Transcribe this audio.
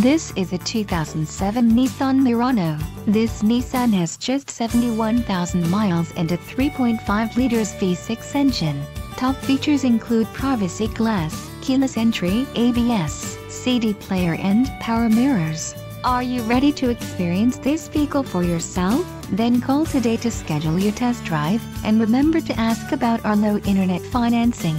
This is a 2007 Nissan Murano. This Nissan has just 71,000 miles and a 3.5 liters V6 engine. Top features include privacy glass, keyless entry, ABS, CD player and power mirrors. Are you ready to experience this vehicle for yourself? Then call today to schedule your test drive, and remember to ask about our low internet financing.